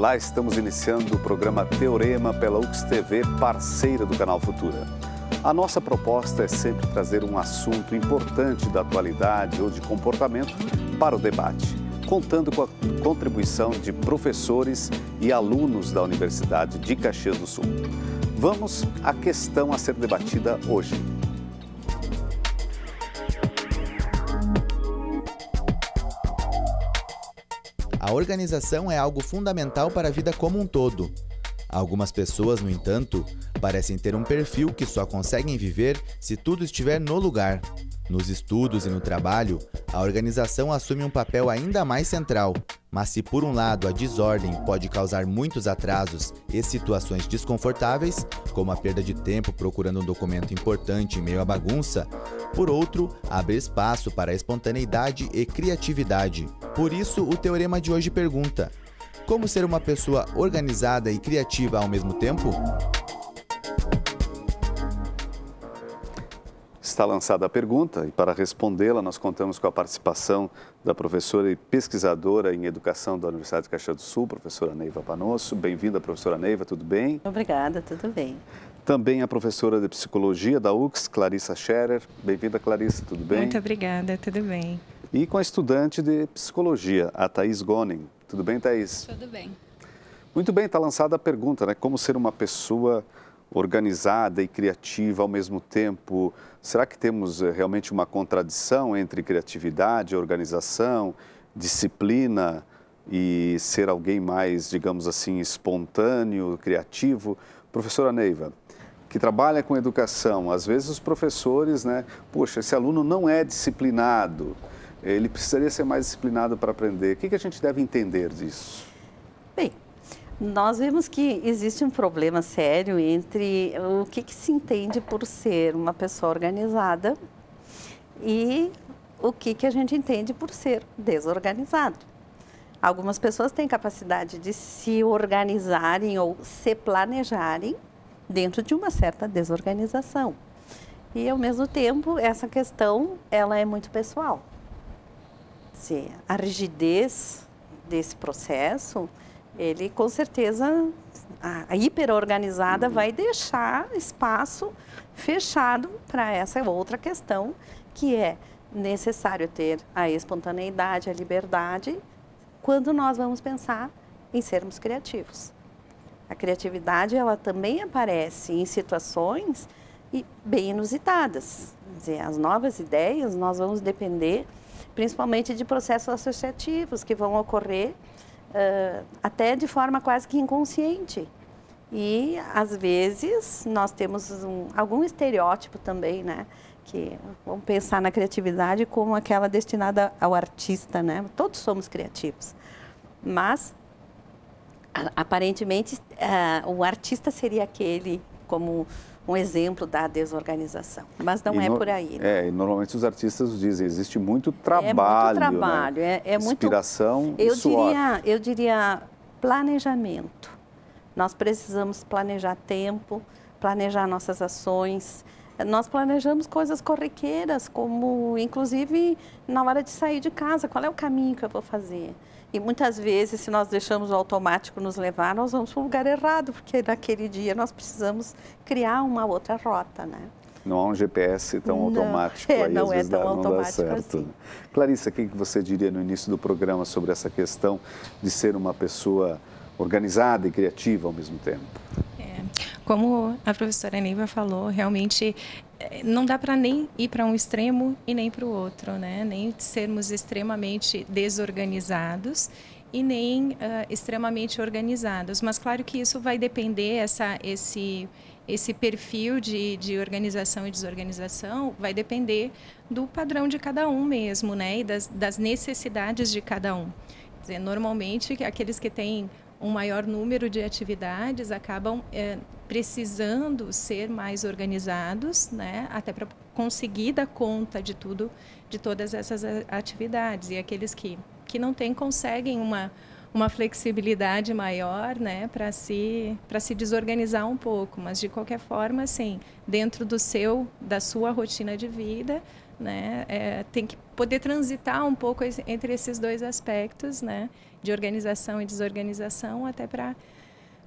Olá, estamos iniciando o programa Teorema pela UX TV, parceira do canal Futura. A nossa proposta é sempre trazer um assunto importante da atualidade ou de comportamento para o debate, contando com a contribuição de professores e alunos da Universidade de Caxias do Sul. Vamos à questão a ser debatida hoje. A organização é algo fundamental para a vida como um todo. Algumas pessoas, no entanto, parecem ter um perfil que só conseguem viver se tudo estiver no lugar. Nos estudos e no trabalho, a organização assume um papel ainda mais central. Mas se por um lado a desordem pode causar muitos atrasos e situações desconfortáveis, como a perda de tempo procurando um documento importante em meio à bagunça, por outro, abre espaço para a espontaneidade e criatividade. Por isso, o teorema de hoje pergunta: como ser uma pessoa organizada e criativa ao mesmo tempo? Está lançada a pergunta e para respondê-la nós contamos com a participação da professora e pesquisadora em educação da Universidade de Caxias do Sul, professora Neiva Panosso. Bem-vinda, professora Neiva, tudo bem? Obrigada, tudo bem. Também a professora de psicologia da UX, Clarissa Scherer. Bem-vinda, Clarissa, tudo bem? Muito obrigada, tudo bem. E com a estudante de psicologia, a Thaís Gonen. Tudo bem, Thaís? Tudo bem. Muito bem, está lançada a pergunta, né? Como ser uma pessoa organizada e criativa ao mesmo tempo? Será que temos eh, realmente uma contradição entre criatividade, organização, disciplina e ser alguém mais, digamos assim, espontâneo, criativo? Professora Neiva, que trabalha com educação, às vezes os professores, né? Poxa, esse aluno não é disciplinado, ele precisaria ser mais disciplinado para aprender. O que, que a gente deve entender disso? Bem, nós vemos que existe um problema sério entre o que, que, se entende por ser uma pessoa organizada e o que, que a gente entende por ser desorganizado. Algumas pessoas têm capacidade de se organizarem ou se planejarem dentro de uma certa desorganização. E, ao mesmo tempo, essa questão ela é muito pessoal se a rigidez desse processo, ele com certeza, a, a hiperorganizada uhum. vai deixar espaço fechado para essa outra questão, que é necessário ter a espontaneidade, a liberdade, quando nós vamos pensar em sermos criativos. A criatividade, ela também aparece em situações bem inusitadas. Quer dizer, as novas ideias, nós vamos depender principalmente de processos associativos que vão ocorrer uh, até de forma quase que inconsciente. E, às vezes, nós temos um, algum estereótipo também, né? Que vamos pensar na criatividade como aquela destinada ao artista, né? Todos somos criativos. Mas, aparentemente, uh, o artista seria aquele como um exemplo da desorganização. Mas não e é no, por aí. Né? É, e normalmente os artistas dizem, existe muito trabalho. É muito trabalho, né? é, é muito. Inspiração eu suor. diria, Eu diria planejamento. Nós precisamos planejar tempo, planejar nossas ações. Nós planejamos coisas corriqueiras, como inclusive na hora de sair de casa, qual é o caminho que eu vou fazer? E muitas vezes, se nós deixamos o automático nos levar, nós vamos para o lugar errado, porque naquele dia nós precisamos criar uma outra rota, né? Não há um GPS tão não, automático é, aí, não às é vezes tão dá, automático não dá certo. Assim. Clarissa, o que você diria no início do programa sobre essa questão de ser uma pessoa organizada e criativa ao mesmo tempo? É, como a professora Neiva falou, realmente não dá para nem ir para um extremo e nem para o outro, né? Nem sermos extremamente desorganizados e nem uh, extremamente organizados. Mas claro que isso vai depender essa esse esse perfil de, de organização e desorganização vai depender do padrão de cada um mesmo, né? E das, das necessidades de cada um. Quer dizer, normalmente aqueles que têm um maior número de atividades acabam é, precisando ser mais organizados, né, até para conseguir dar conta de tudo, de todas essas atividades. E aqueles que, que não têm, conseguem uma, uma flexibilidade maior, né, para se para se desorganizar um pouco, mas de qualquer forma, assim, dentro do seu da sua rotina de vida, né, é, tem que poder transitar um pouco entre esses dois aspectos, né, de organização e desorganização, até para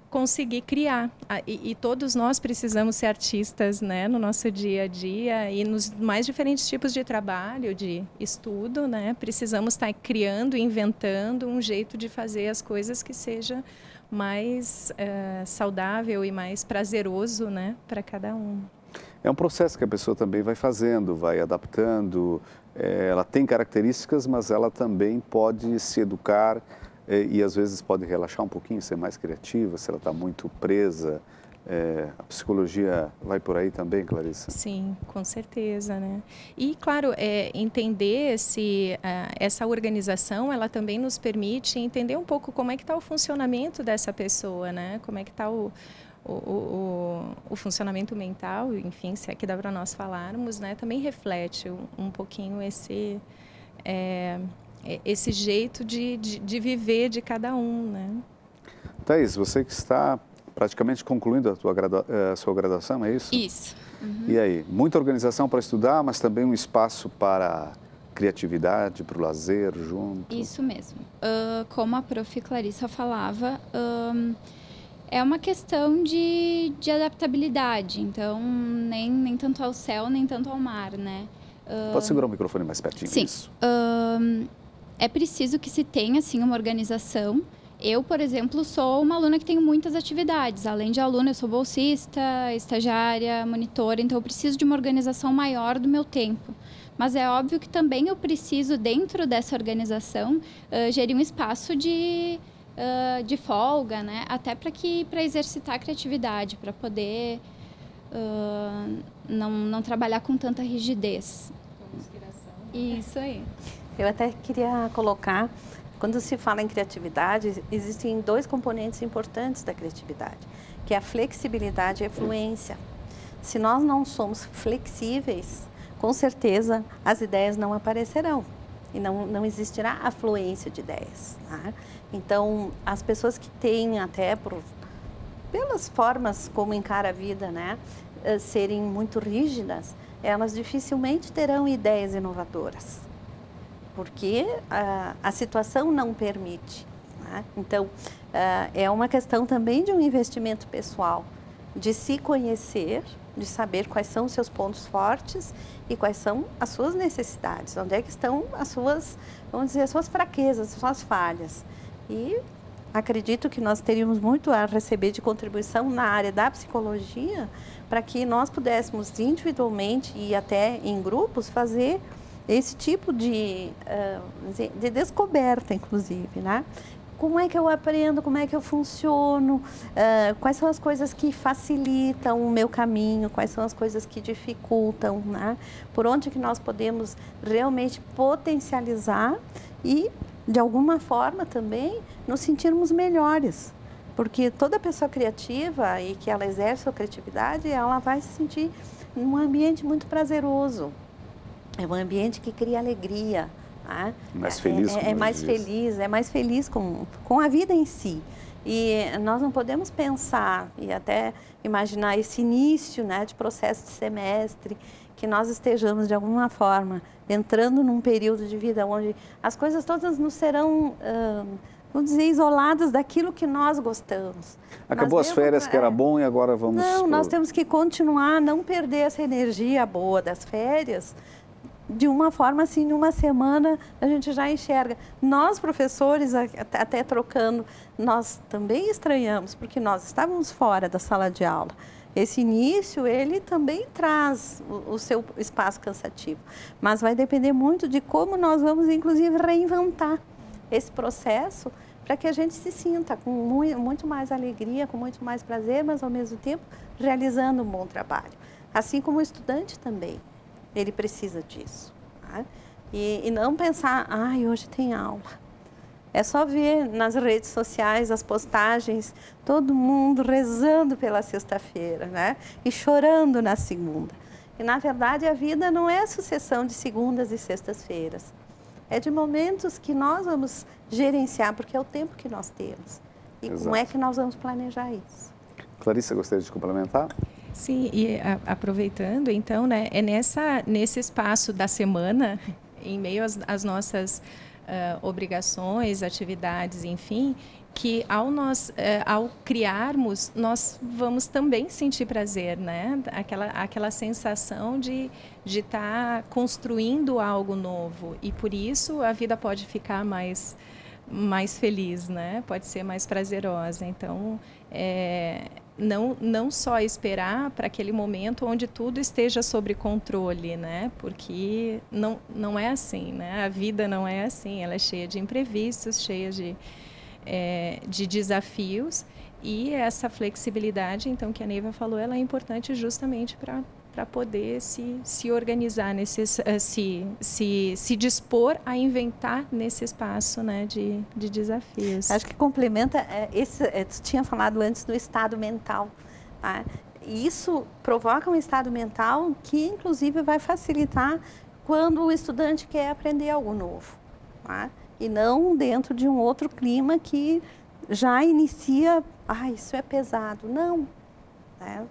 conseguir criar. E, e, todos nós precisamos ser artistas né, no nosso dia a dia e nos mais diferentes tipos de trabalho, de estudo. Né, precisamos estar criando, inventando um jeito de fazer as coisas que seja mais uh, saudável e mais prazeroso né, para cada um. É um processo que a pessoa também vai fazendo, vai adaptando. É, ela tem características, mas ela também pode se educar é, e às vezes pode relaxar um pouquinho, ser mais criativa, se ela está muito presa. É, a psicologia vai por aí também, Clarissa? Sim, com certeza, né? E claro, é, entender se uh, essa organização, ela também nos permite entender um pouco como é que está o funcionamento dessa pessoa, né? Como é que está o, o, o, o, funcionamento mental, enfim, se é que dá para nós falarmos, né? Também reflete um, um pouquinho esse é, é, esse jeito de, de, de, viver de cada um, né? Thaís, você que está praticamente concluindo a, tua gradua, eh, a sua graduação, é isso? Isso. Uhum. E aí, muita organização para estudar, mas também um espaço para criatividade, para o lazer junto? Isso mesmo. Uh, como a prof. Clarissa falava, um, é uma questão de, de adaptabilidade, então nem, nem tanto ao céu, nem tanto ao mar, né? Uh, Pode segurar o microfone mais pertinho? Sim. Uh, é preciso que se tenha, assim, uma organização. Eu, por exemplo, sou uma aluna que tem muitas atividades. Além de aluna, eu sou bolsista, estagiária, monitora, então eu preciso de uma organização maior do meu tempo. Mas é óbvio que também eu preciso, dentro dessa organização, uh, gerir um espaço de, uh, de folga, né? Até para que para exercitar a criatividade, para poder uh, não, não trabalhar com tanta rigidez. Com inspiração. Isso aí. Eu até queria colocar, quando se fala em criatividade, existem dois componentes importantes da criatividade, que é a flexibilidade e a fluência. Se nós não somos flexíveis, com certeza as ideias não aparecerão e não, não existirá a fluência de ideias. Tá? Então, as pessoas que têm até por, pelas formas como encara a vida, né, eh, serem muito rígidas, elas dificilmente terão ideias inovadoras porque a, a situação não permite. Né? Então, uh, é uma questão também de um investimento pessoal, de se conhecer, de saber quais são os seus pontos fortes e quais são as suas necessidades, onde é que estão as suas, vamos dizer, as suas fraquezas, as suas falhas. E acredito que nós teríamos muito a receber de contribuição na área da psicologia para que nós pudéssemos individualmente e até em grupos fazer esse tipo de, de descoberta, inclusive, né? Como é que eu aprendo, como é que eu funciono, quais são as coisas que facilitam o meu caminho, quais são as coisas que dificultam, né? Por onde que nós podemos realmente potencializar e, de alguma forma também, nos sentirmos melhores. Porque toda pessoa criativa e que ela exerce a criatividade, ela vai se sentir num ambiente muito prazeroso, é um ambiente que cria alegria. Né? Mais feliz. É, é, é mais diz. feliz, é mais feliz com, com a vida em si. E nós não podemos pensar e até imaginar esse início né, de processo de semestre, que nós estejamos de alguma forma entrando num período de vida onde as coisas todas nos serão, vamos dizer, isoladas daquilo que nós gostamos. Acabou nós as férias, que era é. bom, e agora vamos... Não, pro... nós temos que continuar, não perder essa energia boa das férias, de uma forma assim, em uma semana a gente já enxerga. Nós, professores, até trocando, nós também estranhamos, porque nós estávamos fora da sala de aula. Esse início, ele também traz o, seu espaço cansativo, mas vai depender muito de como nós vamos, inclusive, reinventar esse processo para que a gente se sinta com muito mais alegria, com muito mais prazer, mas ao mesmo tempo realizando um bom trabalho. Assim como o estudante também ele precisa disso. Tá? E, e, não pensar, ai, hoje tem aula. É só ver nas redes sociais as postagens, todo mundo rezando pela sexta-feira, né? E chorando na segunda. E, na verdade, a vida não é sucessão de segundas e sextas-feiras. É de momentos que nós vamos gerenciar, porque é o tempo que nós temos. E Exato. como é que nós vamos planejar isso? Clarissa, gostaria de complementar? Sim, e a, aproveitando, então, né, é nessa, nesse espaço da semana, em meio às, às nossas uh, obrigações, atividades, enfim, que ao nós eh, ao criarmos nós vamos também sentir prazer né? Aquela aquela sensação de de estar tá construindo algo novo. E por isso a vida pode ficar mais mais feliz né? Pode ser mais prazerosa. Então é, não não só esperar para aquele momento onde tudo esteja sob controle né? Porque não não é assim né? A vida não é assim. Ela é cheia de imprevistos cheia de é, de desafios. E essa flexibilidade, então, que a Neiva falou, ela é importante justamente para para poder se, se organizar, nesse, eh, se, se, se dispor a inventar nesse espaço né, de, de desafios. Acho que complementa, é, esse, é, tu tinha falado antes do estado mental. Tá? Isso provoca um estado mental que, inclusive, vai facilitar quando o estudante quer aprender algo novo. Tá? e não dentro de um outro clima que já inicia, ah, isso é pesado. Não. Né?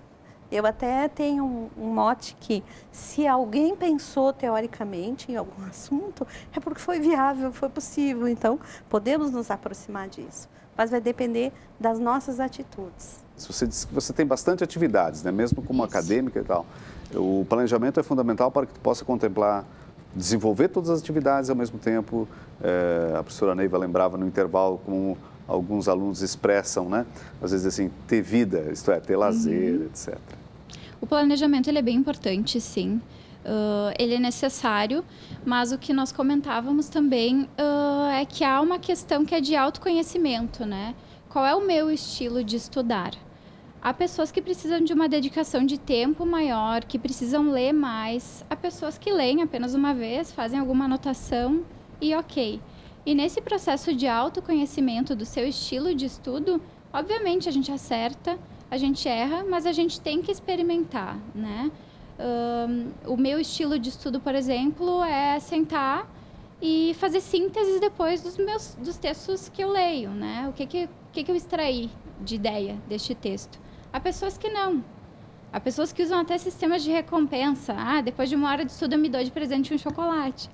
Eu até tenho um, um, mote que se alguém pensou teoricamente em algum assunto, é porque foi viável, foi possível. Então, podemos nos aproximar disso. Mas vai depender das nossas atitudes. Você disse que você tem bastante atividades, né? mesmo como Isso. acadêmica e tal. O planejamento é fundamental para que tu possa contemplar desenvolver todas as atividades ao mesmo tempo. É, a professora Neiva lembrava no intervalo como alguns alunos expressam, né? Às vezes assim, ter vida, isto é, ter lazer, uhum. etc. O planejamento ele é bem importante, sim. Uh, ele é necessário, mas o que nós comentávamos também uh, é que há uma questão que é de autoconhecimento, né? Qual é o meu estilo de estudar? Há pessoas que precisam de uma dedicação de tempo maior, que precisam ler mais. Há pessoas que leem apenas uma vez, fazem alguma anotação e ok. E nesse processo de autoconhecimento do seu estilo de estudo, obviamente a gente acerta, a gente erra, mas a gente tem que experimentar, né? Um, o meu estilo de estudo, por exemplo, é sentar e fazer sínteses depois dos meus dos textos que eu leio, né? O que que, que, que eu extraí de ideia deste texto? Há pessoas que não. Há pessoas que usam até sistemas de recompensa. Ah, depois de uma hora de estudo eu me dou de presente um chocolate.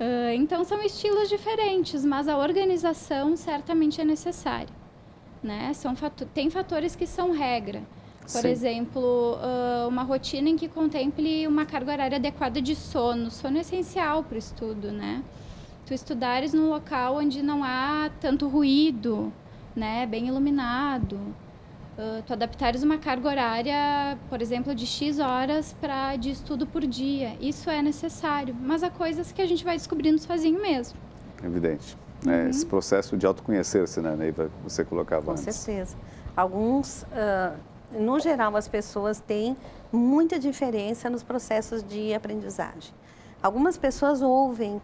Uh, então são estilos diferentes, mas a organização certamente é necessária. Né? São fato tem fatores que são regra. Por Sim. exemplo, uma rotina em que contemple uma carga horária adequada de sono. Sono é essencial para o estudo, né? Tu estudares num local onde não há tanto ruído, né? Bem iluminado uh, tu adaptares uma carga horária, por exemplo, de X horas para de estudo por dia. Isso é necessário, mas há coisas que a gente vai descobrindo sozinho mesmo. Evidente. É, uhum. Esse processo de autoconhecer-se, né, Neiva, você colocava Com antes. Com certeza. Alguns, uh, no geral, as pessoas têm muita diferença nos processos de aprendizagem. Algumas pessoas ouvem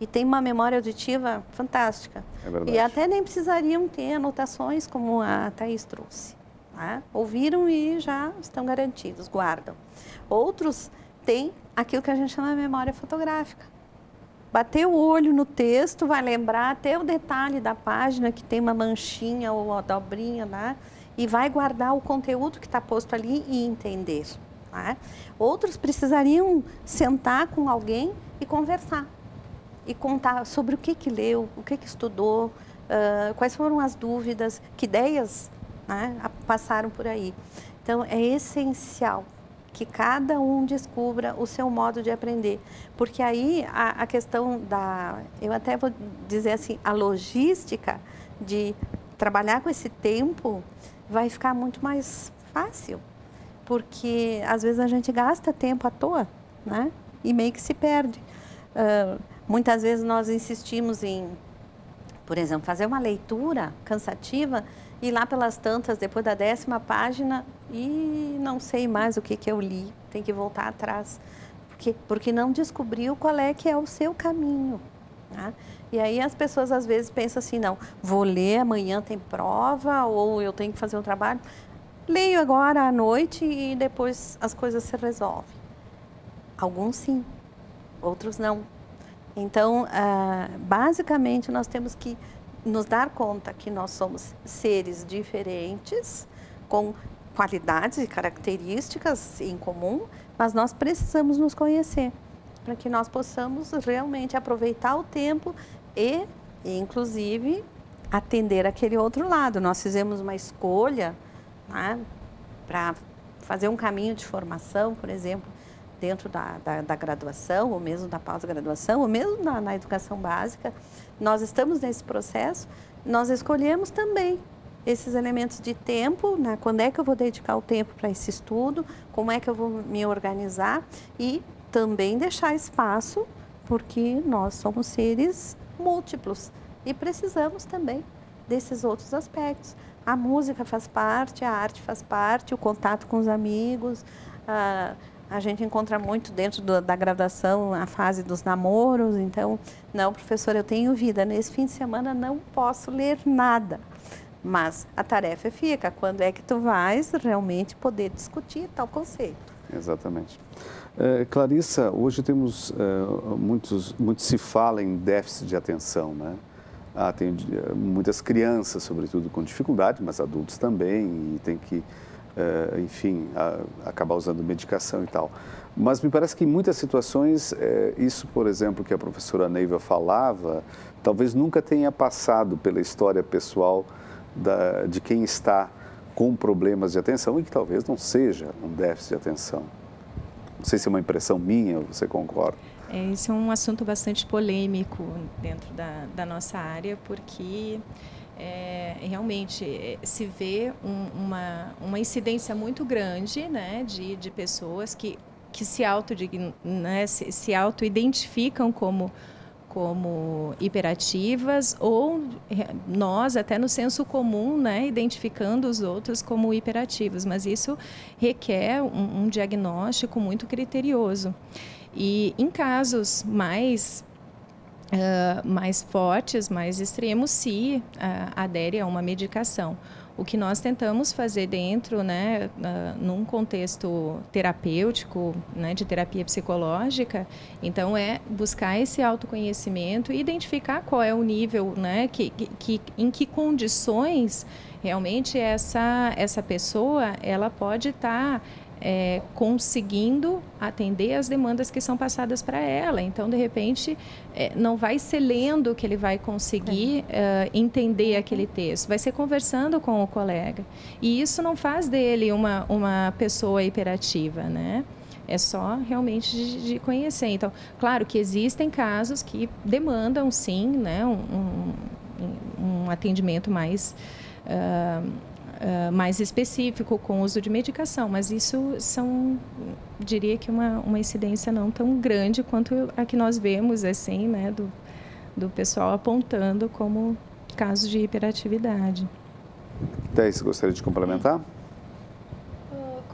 e tem uma memória auditiva fantástica. É e até nem precisariam ter anotações como a Thaís trouxe. Tá? Ouviram e já estão garantidos, guardam. Outros têm aquilo que a gente chama de memória fotográfica. Bater o olho no texto, vai lembrar até o detalhe da página que tem uma manchinha ou uma dobrinha lá, e vai guardar o conteúdo que está posto ali e entender. Tá? Outros precisariam sentar com alguém e conversar e contar sobre o que, que leu, o que, que estudou, uh, quais foram as dúvidas, que ideias né, passaram por aí. Então, é essencial que cada um descubra o seu modo de aprender. Porque aí a, a, questão da, eu até vou dizer assim, a logística de trabalhar com esse tempo vai ficar muito mais fácil. Porque às vezes a gente gasta tempo à toa, né? E meio que se perde. Uh, Muitas vezes nós insistimos em, por exemplo, fazer uma leitura cansativa e lá pelas tantas, depois da décima página, e não sei mais o que, que eu li, tem que voltar atrás. Porque, porque não descobriu qual é que é o seu caminho. Tá? E aí as pessoas às vezes pensam assim, não, vou ler, amanhã tem prova, ou eu tenho que fazer um trabalho. leio agora à noite e depois as coisas se resolvem. Alguns sim, outros não. Então, ah, basicamente, nós temos que nos dar conta que nós somos seres diferentes, com qualidades e características em comum, mas nós precisamos nos conhecer para que nós possamos realmente aproveitar o tempo e, inclusive, atender aquele outro lado. Nós fizemos uma escolha né, para fazer um caminho de formação, por exemplo, dentro da, da, da graduação, ou mesmo da pós-graduação, ou mesmo na, na educação básica. Nós estamos nesse processo, nós escolhemos também esses elementos de tempo, né? quando é que eu vou dedicar o tempo para esse estudo, como é que eu vou me organizar e também deixar espaço, porque nós somos seres múltiplos e precisamos também desses outros aspectos. A música faz parte, a arte faz parte, o contato com os amigos. A gente encontra muito dentro do, da graduação a fase dos namoros. Então, não, professor, eu tenho vida. Nesse fim de semana não posso ler nada. Mas a tarefa fica. Quando é que tu vais realmente poder discutir tal conceito? Exatamente. É, Clarissa, hoje temos é, muitos, muito se fala em déficit de atenção, né? Ah, tem eh, muitas crianças, sobretudo, com dificuldade, mas adultos também, e tem que, eh, enfim, acabar usando medicação e tal. Mas me parece que em muitas situações, eh, isso, por exemplo, que a professora Neiva falava, talvez nunca tenha passado pela história pessoal da, de quem está com problemas de atenção e que talvez não seja um déficit de atenção. Não sei se é uma impressão minha, você concorda? É, esse é um assunto bastante polêmico dentro da, da nossa área, porque é, realmente é, se vê um, uma, uma incidência muito grande né, de, de pessoas que, que se auto-identificam né, se, se auto como como hiperativas ou é, nós até no senso comum, né, identificando os outros como hiperativos, mas isso requer um, um diagnóstico muito criterioso. E em casos mais uh, mais fortes, mais extremos, se uh, adere a uma medicação. O que nós tentamos fazer dentro, né, uh, num contexto terapêutico, né, de terapia psicológica, então é buscar esse autoconhecimento e identificar qual é o nível, né, que, que, em que condições realmente essa, essa pessoa ela pode estar tá é, conseguindo atender as demandas que são passadas para ela. Então, de repente, é, não vai ser lendo que ele vai conseguir é. uh, entender aquele texto, vai ser conversando com o colega. E isso não faz dele uma, uma pessoa hiperativa, né? É só realmente de, de conhecer. Então, claro que existem casos que demandam, sim, né, um, um, um atendimento mais... Uh, uh, mais específico com uso de medicação, mas isso são, diria que uma, uma incidência não tão grande quanto a que nós vemos, assim, né, do, do pessoal apontando como casos de hiperatividade. Thais, gostaria de complementar?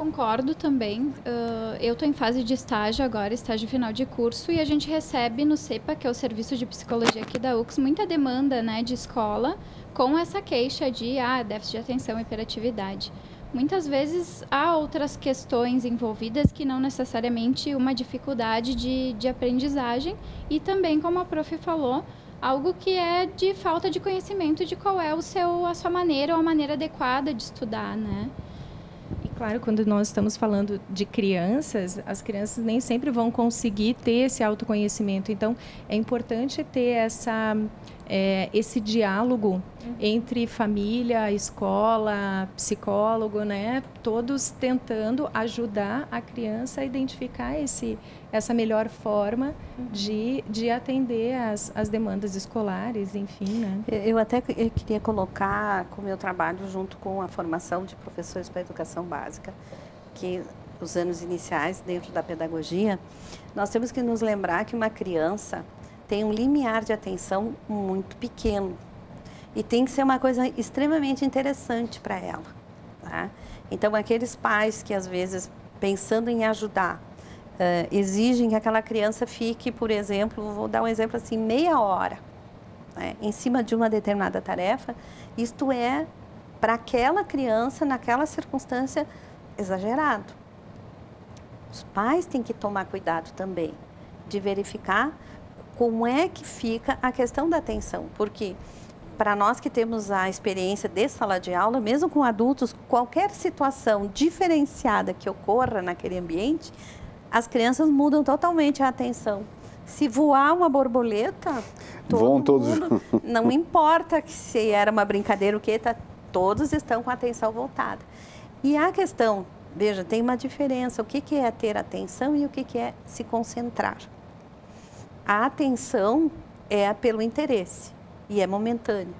Concordo também. Uh, eu estou em fase de estágio agora, estágio final de curso, e a gente recebe no CEPA, que é o Serviço de Psicologia aqui da UX, muita demanda né, de escola com essa queixa de ah, déficit de atenção e hiperatividade. Muitas vezes há outras questões envolvidas que não necessariamente uma dificuldade de, de aprendizagem e também, como a prof falou, algo que é de falta de conhecimento de qual é o seu, a sua maneira ou a maneira adequada de estudar, né? Claro, quando nós estamos falando de crianças, as crianças nem sempre vão conseguir ter esse autoconhecimento. Então, é importante ter essa é, esse diálogo entre família, escola, psicólogo, né? Todos tentando ajudar a criança a identificar esse, essa melhor forma de, de atender as, as demandas escolares, enfim, né? Eu até queria colocar com o meu trabalho junto com a formação de professores para a educação básica, que os anos iniciais dentro da pedagogia, nós temos que nos lembrar que uma criança tem um limiar de atenção muito pequeno. E tem que ser uma coisa extremamente interessante para ela. Tá? Então, aqueles pais que às vezes, pensando em ajudar, uh, exigem que aquela criança fique, por exemplo, vou dar um exemplo assim, meia hora né, em cima de uma determinada tarefa, isto é para aquela criança, naquela circunstância, exagerado. Os pais têm que tomar cuidado também de verificar como é que fica a questão da atenção, porque para nós que temos a experiência de sala de aula, mesmo com adultos, qualquer situação diferenciada que ocorra naquele ambiente, as crianças mudam totalmente a atenção. Se voar uma borboleta, todo Vão todos mundo, não importa se era uma brincadeira o que, tá, todos estão com a atenção voltada. E a questão, veja, tem uma diferença. O que, que é ter atenção e o que, que é se concentrar? A atenção é pelo interesse e é momentânea.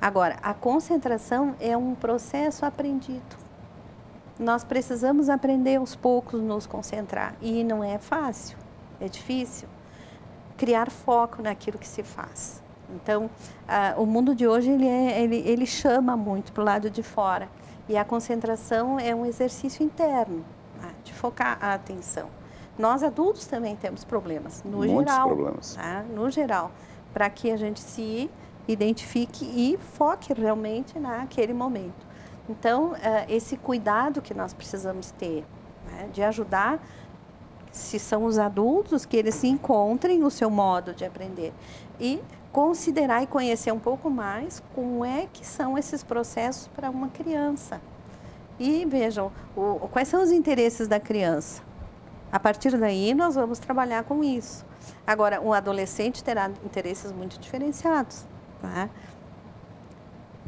Agora, a concentração é um processo aprendido. Nós precisamos aprender aos poucos nos concentrar e não é fácil, é difícil criar foco naquilo que se faz. Então, ah, o mundo de hoje ele, é, ele, ele chama muito para o lado de fora e a concentração é um exercício interno né, de focar a atenção. Nós adultos também temos problemas, no Muitos geral. problemas. Tá? No geral, para que a gente se identifique e foque realmente naquele momento. Então, eh, esse cuidado que nós precisamos ter, né, de ajudar, se são os adultos, que eles se encontrem o seu modo de aprender e considerar e conhecer um pouco mais como é que são esses processos para uma criança. E vejam, o, quais são os interesses da criança. A partir daí, nós vamos trabalhar com isso. Agora, um adolescente terá interesses muito diferenciados. Né?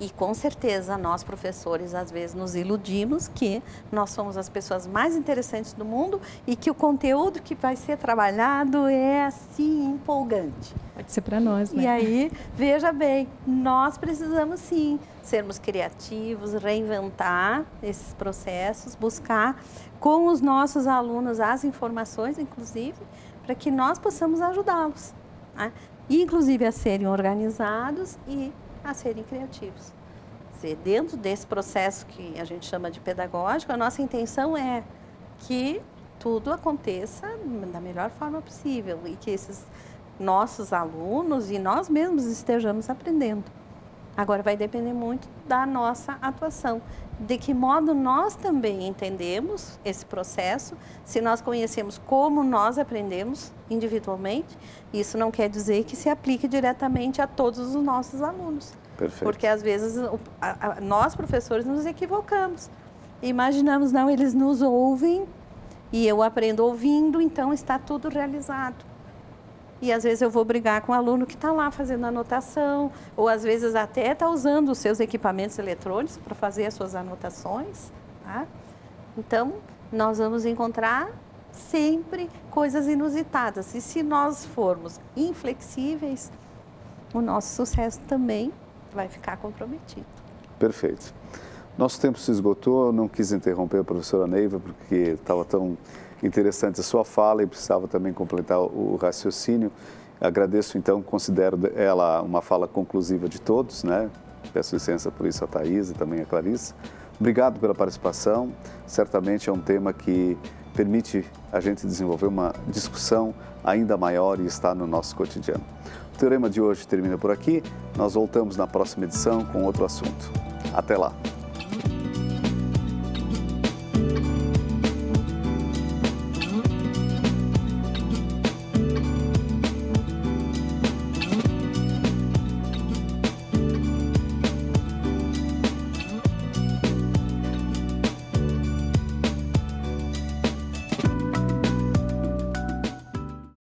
E com certeza nós, professores, às vezes nos iludimos que nós somos as pessoas mais interessantes do mundo e que o conteúdo que vai ser trabalhado é assim empolgante. Pode ser para nós, né? E aí, veja bem, nós precisamos sim sermos criativos, reinventar esses processos, buscar com os nossos alunos as informações, inclusive, para que nós possamos ajudá-los. Né? Inclusive a serem organizados e a serem criativos. Dizer, dentro desse processo que a gente chama de pedagógico, a nossa intenção é que tudo aconteça da melhor forma possível e que esses nossos alunos e nós mesmos estejamos aprendendo. Agora vai depender muito da nossa atuação, de que modo nós também entendemos esse processo, se nós conhecemos como nós aprendemos individualmente, isso não quer dizer que se aplique diretamente a todos os nossos alunos. Perfeito. Porque às vezes nós professores nos equivocamos. Imaginamos, não, eles nos ouvem e eu aprendo ouvindo, então está tudo realizado. E às vezes eu vou brigar com o aluno que está lá fazendo anotação, ou às vezes até está usando os seus equipamentos eletrônicos para fazer as suas anotações. Tá? Então, nós vamos encontrar sempre coisas inusitadas. E se nós formos inflexíveis, o nosso sucesso também vai ficar comprometido. Perfeito. Nosso tempo se esgotou, não quis interromper a professora Neiva, porque estava tão interessante a sua fala e precisava também completar o raciocínio. Agradeço, então, considero ela uma fala conclusiva de todos, né? Peço licença por isso a Thais e também a Clarice. Obrigado pela participação. Certamente é um tema que permite a gente desenvolver uma discussão ainda maior e está no nosso cotidiano. O Teorema de hoje termina por aqui. Nós voltamos na próxima edição com outro assunto. Até lá!